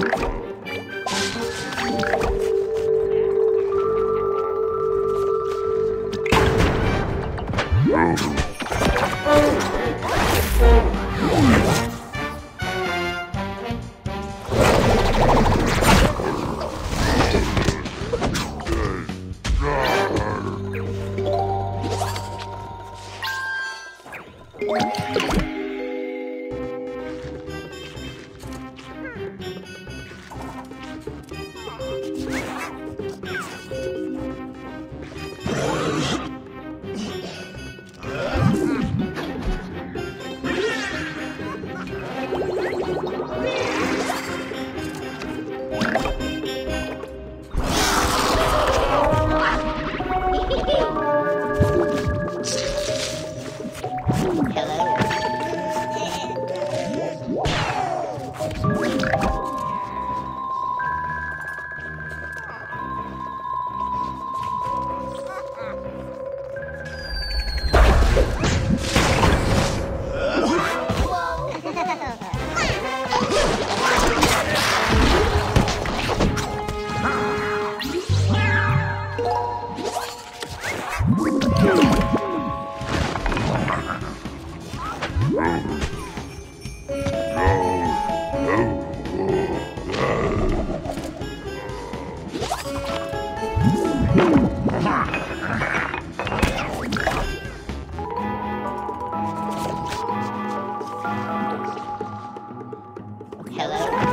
Rover. Hello.